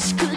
しく